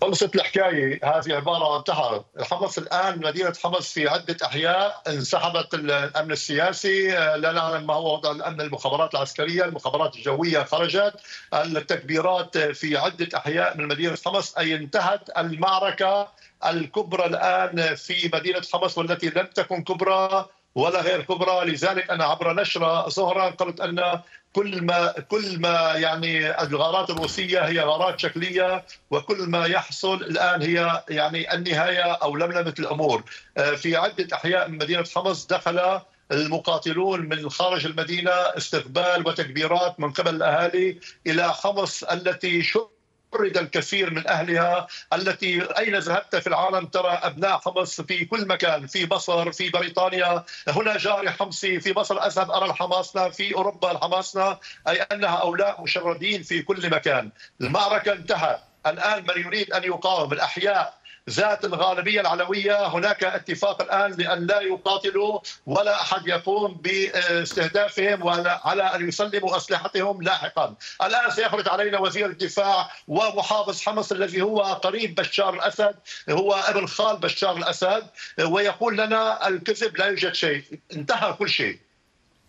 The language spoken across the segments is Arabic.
خلصت الحكاية. هذه عبارة انتهى حمص الآن مدينة حمص في عدة أحياء انسحبت الأمن السياسي لا نعلم ما هو وضع الأمن المخابرات العسكرية المخابرات الجوية خرجت التكبيرات في عدة أحياء من مدينة حمص. أي انتهت المعركة الكبرى الآن في مدينة حمص والتي لم تكن كبرى ولا غير كبرى. لذلك أنا عبر نشرة ظهرا قلت أن كل ما كل ما يعني الغارات الروسية هي غارات شكلية وكل ما يحصل الآن هي يعني النهاية أو لملمة الأمور. آه، في عدة أحياء من مدينة حمص دخل المقاتلون من خارج المدينة استقبال وتكبيرات من قبل الأهالي إلى حمص التي شق طرد الكثير من أهلها التي أين ذهبت في العالم ترى أبناء حمص في كل مكان في مصر في بريطانيا. هنا جاري حمصي في مصر أذهب أرى الحماصنة في أوروبا الحماصنة. أي أنها أولاد مشردين في كل مكان. المعركة انتهت. الآن من يريد أن يقاوم الأحياء ذات الغالبية العلوية هناك اتفاق الآن لأن لا يقاتلوا ولا أحد يقوم باستهدافهم ولا على أن يسلموا أسلحتهم لاحقا. الآن سيخرج علينا وزير الدفاع ومحافظ حمص الذي هو قريب بشار الأسد هو ابن خال بشار الأسد ويقول لنا الكذب لا يوجد شيء، انتهى كل شيء.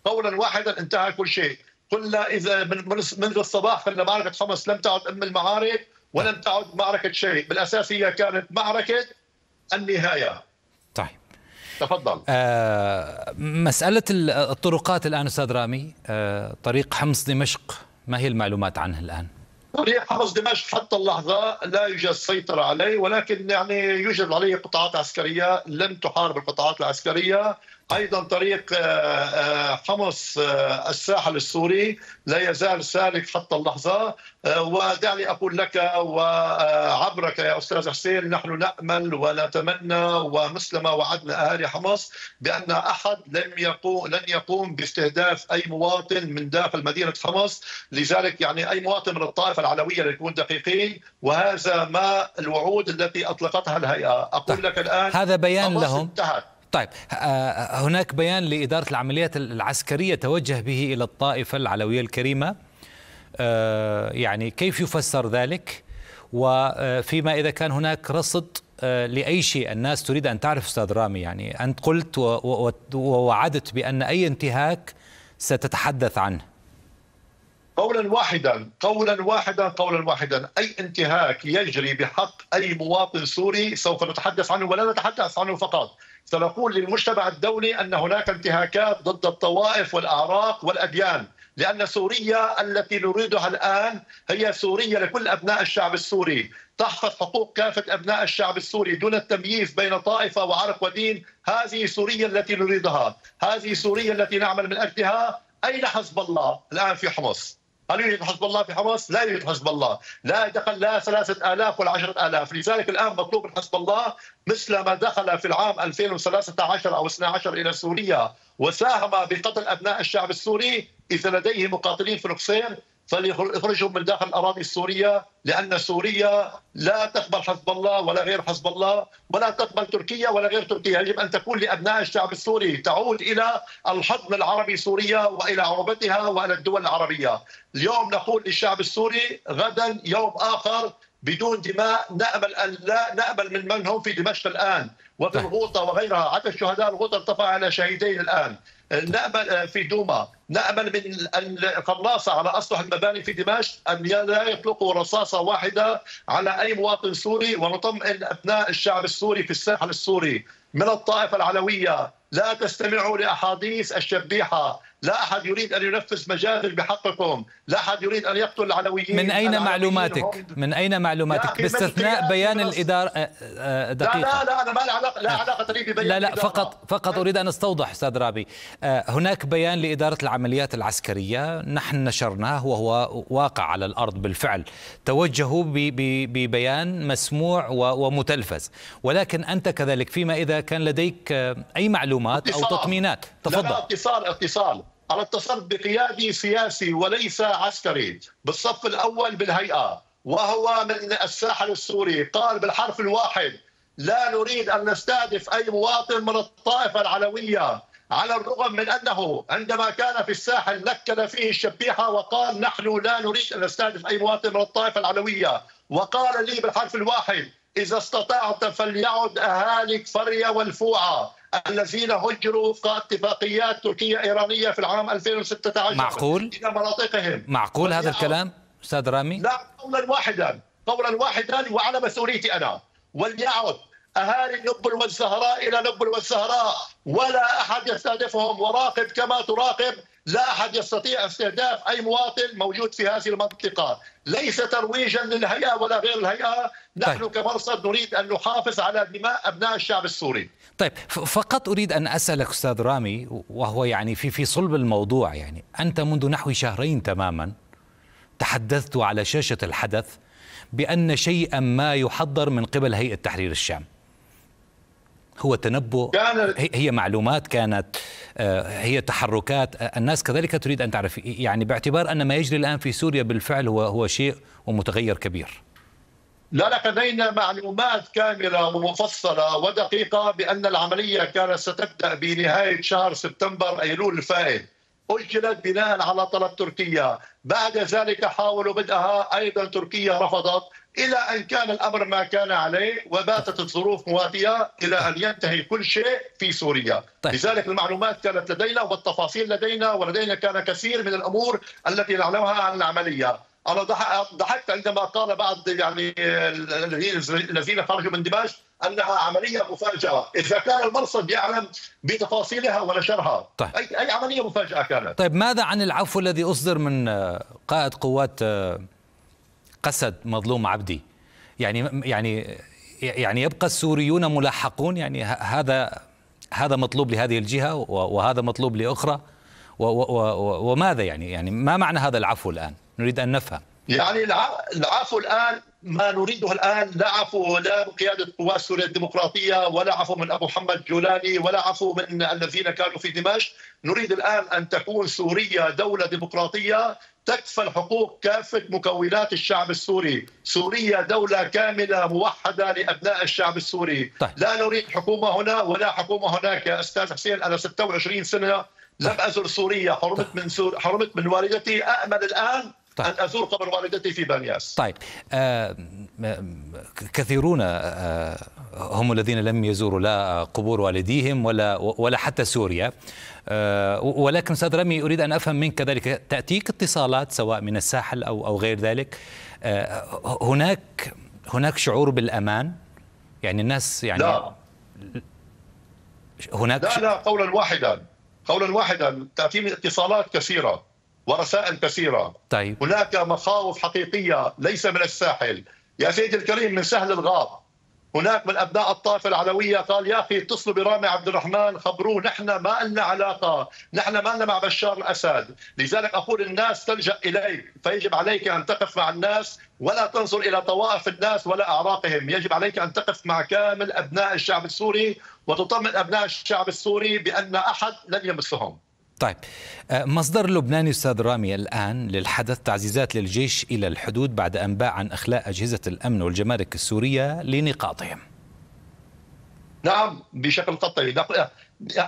قولا واحدا انتهى كل شيء. قلنا إذا من منذ الصباح ان معركه حمص لم تعد أم المعارك ولم تعد معركة شيء بالأساس هي كانت معركة النهاية. طيب. تفضل. آه مسألة الطرقات الآن أستاذ رامي آه طريق حمص دمشق ما هي المعلومات عنه الآن؟ طريق حمص دمشق حتى اللحظة لا يوجد سيطرة عليه ولكن يعني يوجد عليه قطاعات عسكرية لم تحارب القطاعات العسكرية. أيضا طريق آه، آه، حمص آه، الساحل السوري. لا يزال سالك حتى اللحظة. ودعني أقول لك وعبرك يا أستاذ حسين نحن نأمل ونتمنى ومثل ما وعدنا أهالي حمص بأن أحد لم يقوم لن يقوم باستهداف أي مواطن من داخل مدينة حمص. لذلك يعني أي مواطن من الطائفه العلوية لنكون دقيقين. وهذا ما الوعود التي أطلقتها الهيئة. أقول طيب. لك الآن هذا بيان لهم. انتهت. طيب آه، هناك بيان لإدارة العمليات العسكرية توجه به إلى الطائفة العلوية الكريمة. آه، يعني كيف يفسر ذلك؟ وفيما إذا كان هناك رصد آه، لأي شيء الناس تريد أن تعرف أستاذ رامي. يعني أنت قلت ووعدت بأن أي انتهاك ستتحدث عنه. قولا واحدا قولا واحدا قولا واحدا. أي انتهاك يجري بحق أي مواطن سوري سوف نتحدث عنه ولا نتحدث عنه فقط. سنقول للمجتمع الدولي أن هناك انتهاكات ضد الطوائف والأعراق والأديان لأن سوريا التي نريدها الآن هي سوريا لكل أبناء الشعب السوري. تحفظ حقوق كافة أبناء الشعب السوري دون التمييز بين طائفة وعرق ودين. هذه سوريا التي نريدها. هذه سوريا التي نعمل من أجلها. أين حزب الله؟ الآن في حمص. هل يوجد حزب الله في حمص؟ لا يوجد حزب الله، لا دخل لا ثلاثة آلاف ولا عشرة آلاف، لذلك الآن مطلوب من حزب الله مثل ما دخل في العام 2013 أو 12 إلى سوريا وساهم بقتل أبناء الشعب السوري إذا لديه مقاتلين في نقصين فليخرجهم من داخل الأراضي السورية لأن سوريا لا تقبل حزب الله ولا غير حزب الله ولا تقبل تركيا ولا غير تركيا، يجب أن تكون لأبناء الشعب السوري تعود إلى الحضن العربي سوريا وإلى عروبتها وإلى الدول العربية. اليوم نقول للشعب السوري غدا يوم آخر بدون دماء نأمل أن لا نأمل من من هم في دمشق الآن وفي طيب. الغوطة وغيرها. عدد شهداء الغوطة ارتفع على شهيدين الآن. نأمل في دوما. نأمل من القناصه على اسطح المباني في دمشق أن لا يطلقوا رصاصة واحدة على أي مواطن سوري ونطمئن أبناء الشعب السوري في الساحل السوري. من الطائفة العلوية لا تستمعوا لأحاديث الشبيحة. لا أحد يريد أن ينفذ مجازر بحقكم. لا أحد يريد أن يقتل العلويين. من أين معلوماتك؟ من أين معلوماتك؟ باستثناء بيان الإدارة آه، آه، دقيقة. لا لا لا أنا ما علاقة لا علاقة لي ببيان لا لا فقط فقط أريد أن أستوضح أستاذ رابي. آه، هناك بيان لإدارة العمليات العسكرية. نحن نشرناه وهو واقع على الأرض بالفعل. توجهوا ببيان مسموع ومتلفز. ولكن أنت كذلك فيما إذا كان لديك أي معلومات أو تطمينات. تفضل. لا, اتصال اتصال. أنا اتصلت بقيادي سياسي وليس عسكري بالصف الأول بالهيئة وهو من الساحل السوري قال بالحرف الواحد لا نريد أن نستهدف أي مواطن من الطائفة العلوية على الرغم من أنه عندما كان في الساحل نكل فيه الشبيحة وقال نحن لا نريد أن نستهدف أي مواطن من الطائفة العلوية وقال لي بالحرف الواحد إذا استطعت فليعد أهالي كفريا والفوعه الذين هجروا وفق اتفاقيات تركية إيرانية في العام 2016 معقول؟ إلى مناطقهم. معقول هذا الكلام أستاذ رامي؟ لا قولا واحدا قولا واحدا وعلى مسؤوليتي أنا. وليعد أهالي نبل والزهراء إلى نبل والزهراء ولا أحد يستهدفهم وراقب كما تراقب لا أحد يستطيع استهداف أي مواطن موجود في هذه المنطقة، ليس ترويجا للهيئة ولا غير الهيئة، نحن طيب. كمرصد نريد أن نحافظ على دماء أبناء الشعب السوري. طيب فقط أريد أن أسألك أستاذ رامي وهو يعني في في صلب الموضوع يعني أنت منذ نحو شهرين تماما تحدثت على شاشة الحدث بأن شيئا ما يحضر من قبل هيئة تحرير الشام. هو تنبؤ هي معلومات كانت هي تحركات. الناس كذلك تريد أن تعرف. يعني باعتبار أن ما يجري الآن في سوريا بالفعل هو هو شيء ومتغير كبير. لا لدينا معلومات كاملة ومفصلة ودقيقة بأن العملية كانت ستبدأ بنهاية شهر سبتمبر أيلول الفائت. أجلت بناء على طلب تركيا. بعد ذلك حاولوا بدءها. أيضا تركيا رفضت إلى أن كان الأمر ما كان عليه وباتت الظروف مواتية إلى أن ينتهي كل شيء في سوريا. طيب. لذلك المعلومات كانت لدينا والتفاصيل لدينا ولدينا كان كثير من الأمور التي نعلمها عن العملية. أنا ضحكت عندما قال بعض يعني الذين خرجوا من دمشق أنها عملية مفاجأة، إذا كان المرصد يعلم بتفاصيلها ونشرها طيب. اي أي عملية مفاجأة كانت. طيب ماذا عن العفو الذي أصدر من قائد قوات قسد مظلوم عبدي؟ يعني يعني يعني يبقى السوريون ملاحقون يعني هذا هذا مطلوب لهذه الجهة وهذا مطلوب لأخرى وماذا يعني يعني ما معنى هذا العفو الآن؟ نريد أن نفهم يعني العفو الآن ما نريده الآن لا عفو لا قيادة قوات سوريا الديمقراطية ولا عفو من أبو محمد جولاني ولا عفو من الذين كانوا في دمشق، نريد الآن أن تكون سوريا دولة ديمقراطية تكفل حقوق كافة مكونات الشعب السوري، سوريا دولة كاملة موحدة لأبناء الشعب السوري، طيب. لا نريد حكومة هنا ولا حكومة هناك يا أستاذ حسين. أنا 26 سنة لم ازر سوريا. حرمت من سور... حرمت من والدتي. امل الآن طيب. أن أزور قبر والدتي في بانياس. طيب آه كثيرون آه هم الذين لم يزوروا لا قبور والديهم ولا ولا حتى سوريا. آه ولكن أستاذ رمي أريد أن أفهم منك كذلك تأتيك اتصالات سواء من الساحل أو أو غير ذلك؟ آه هناك هناك شعور بالأمان؟ يعني الناس يعني لا. هناك لا لا قولا واحدا. قولا واحدا. تأتيني اتصالات كثيرة. ورسائل كثيرة. طيب. هناك مخاوف حقيقية ليس من الساحل. يا سيدي الكريم من سهل الغاب. هناك من أبناء الطائفة العلويه قال يا أخي اتصلوا برامي عبد الرحمن خبروه. نحن ما لنا علاقة، نحن ما لنا مع بشار الأسد، لذلك أقول الناس تلجأ إليك، فيجب عليك أن تقف مع الناس ولا تنظر إلى طوائف الناس ولا أعراقهم، يجب عليك أن تقف مع كامل أبناء الشعب السوري وتطمن أبناء الشعب السوري بأن أحد لن يمسهم. طيب آه، مصدر لبناني أستاذ رامي الآن للحدث تعزيزات للجيش إلى الحدود بعد انباء عن إخلاء أجهزة الأمن والجمارك السورية لنقاطهم. نعم بشكل قطعي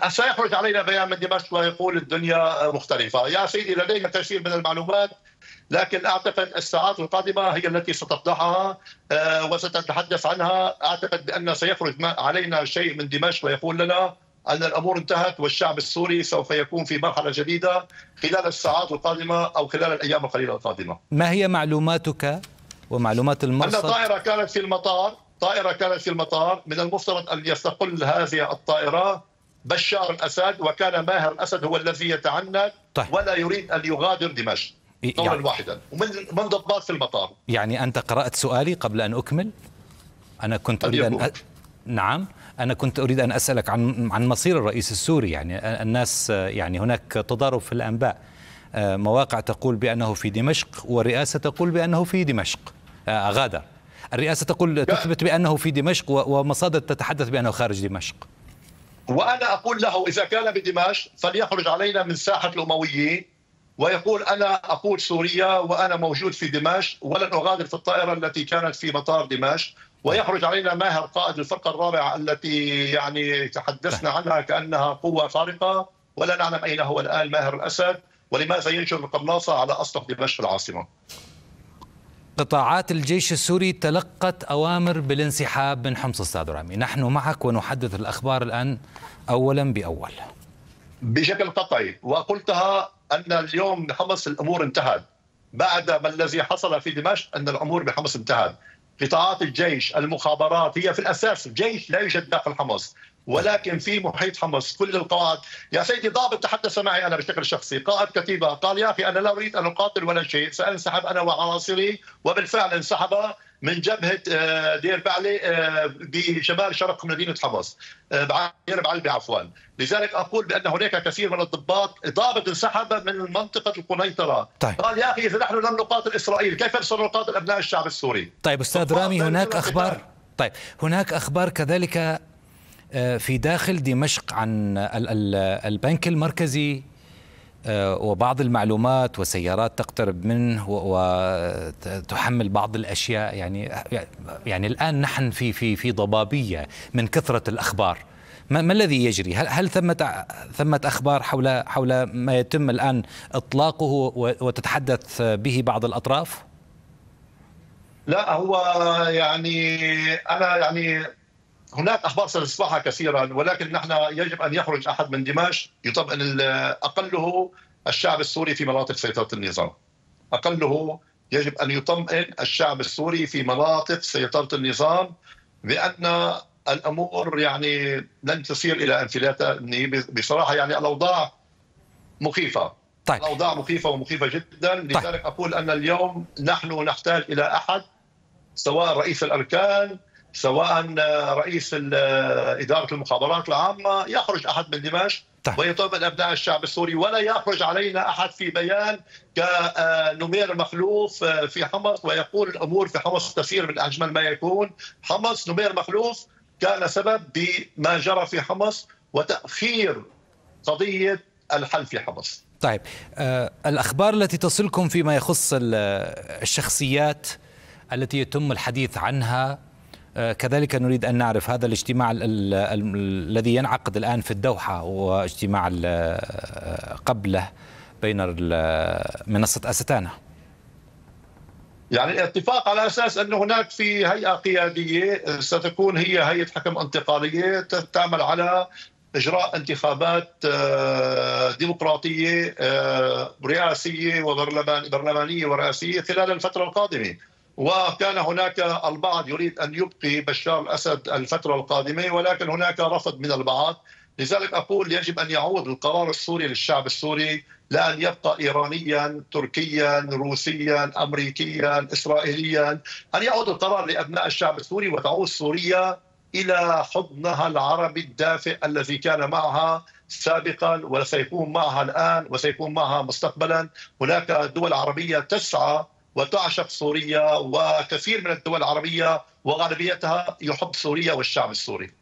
سيخرج علينا بيان من دمشق ويقول الدنيا مختلفة، يا سيدي لدينا كثير من المعلومات لكن أعتقد الساعات القادمة هي التي ستفضحها آه، وستتحدث عنها، أعتقد بأن سيخرج علينا شيء من دمشق ويقول لنا أن الأمور انتهت والشعب السوري سوف يكون في مرحلة جديدة خلال الساعات القادمة أو خلال الأيام القليلة القادمة. ما هي معلوماتك ومعلومات المرصد؟ أن طائرة كانت في المطار طائرة كانت في المطار. من المفترض أن يستقل هذه الطائرة بشار الأسد وكان ماهر الأسد هو الذي يتعنت طيب. ولا يريد أن يغادر دمشق قولا يعني واحدا. ومن من ضباط في المطار؟ يعني أنت قرأت سؤالي قبل أن أكمل؟ أنا كنت أريد أن أ... نعم. أنا كنت أريد أن أسألك عن عن مصير الرئيس السوري. يعني الناس يعني هناك تضارب في الأنباء. آه، مواقع تقول بأنه في دمشق والرئاسة تقول بأنه في دمشق. آه، غادر الرئاسة تقول تثبت بأنه في دمشق ومصادر تتحدث بأنه خارج دمشق. وأنا أقول له إذا كان بدمشق فليخرج علينا من ساحة الأمويين ويقول أنا أقود سوريا وأنا موجود في دمشق ولن أغادر في الطائرة التي كانت في مطار دمشق. ويخرج علينا ماهر قائد الفرقة الرابعة التي يعني تحدثنا عنها كأنها قوة خارقه ولا نعلم أين هو الآن ماهر الأسد ولماذا ينشر القناصة على أسطح دمشق العاصمة. قطاعات الجيش السوري تلقت أوامر بالانسحاب من حمص أستاذ رامي نحن معك ونحدث الأخبار الآن أولا بأول. بشكل قطعي وقلتها أن اليوم بحمص الأمور انتهت. بعد ما الذي حصل في دمشق أن الأمور بحمص انتهت. قطاعات الجيش المخابرات هي في الأساس جيش لا يوجد داخل حمص. ولكن في محيط حمص كل القواعد يا سيدي ضابط تحدث معي أنا بشكل شخصي قائد كتيبة قال يا أخي أنا لا أريد أن أقاتل ولا شيء سأنسحب أنا وعناصري وبالفعل انسحب من جبهة آه، دير بعلي آه، بشمال شرق مدينة حمص. آه، دير بعلبي عفوا. لذلك أقول بأن هناك كثير من الضباط ضابط انسحب من منطقة القنيطرة. طيب. قال يا أخي إذا نحن لم نقاتل إسرائيل كيف سنقاتل أبناء الشعب السوري؟ طيب أستاذ رامي هناك أخبار؟ طيب هناك أخبار كذلك في داخل دمشق عن البنك المركزي آه، وبعض المعلومات وسيارات تقترب منه وتحمل بعض الأشياء يعني يعني الآن نحن في في في ضبابية من كثرة الأخبار ما, ما الذي يجري؟ هل هل ثمة ثمة أخبار حول حول ما يتم الآن إطلاقه وتتحدث به بعض الأطراف؟ لا هو يعني أنا يعني هناك أخبار سنسمعها كثيرا ولكن نحن يجب أن يخرج أحد من دمشق يطمئن أقله الشعب السوري في مناطق سيطرة النظام. أقله يجب أن يطمئن الشعب السوري في مناطق سيطرة النظام بان الأمور يعني لن تصير إلى انفلات بصراحة يعني الأوضاع مخيفة طيب. الأوضاع مخيفة ومخيفة جدا طيب. لذلك أقول أن اليوم نحن نحتاج إلى أحد سواء رئيس الأركان سواء رئيس إدارة المخابرات العامة يخرج أحد من دمشق طيب. ويطمئن أبناء الشعب السوري ولا يخرج علينا أحد في بيان كنمير مخلوف في حمص ويقول الأمور في حمص تسير من أجمل ما يكون حمص نمير مخلوف كان سبب بما جرى في حمص وتأخير قضية الحل في حمص طيب آه الأخبار التي تصلكم فيما يخص الشخصيات التي يتم الحديث عنها آه، كذلك نريد أن نعرف هذا الاجتماع الذي ينعقد الآن في الدوحة واجتماع آه، قبله بين منصة أستانا. يعني الاتفاق على أساس انه هناك في هيئة قيادية ستكون هي هيئة حكم انتقالية تعمل على إجراء انتخابات آه، ديمقراطية رئاسية وبرلمانيه ورئاسية خلال الفترة القادمة. وكان هناك البعض يريد أن يبقي بشار الأسد الفترة القادمة ولكن هناك رفض من البعض. لذلك أقول يجب أن يعود القرار السوري للشعب السوري لأن يبقى ايرانيا، تركيا، روسيا، امريكيا، اسرائيليا، أن يعود القرار لأبناء الشعب السوري وتعود سوريا إلى حضنها العربي الدافئ الذي كان معها سابقا وسيكون معها الآن وسيكون معها مستقبلا، هناك دول عربية تسعى وتعشق سوريا وكثير من الدول العربية وغالبيتها يحب سوريا والشعب السوري.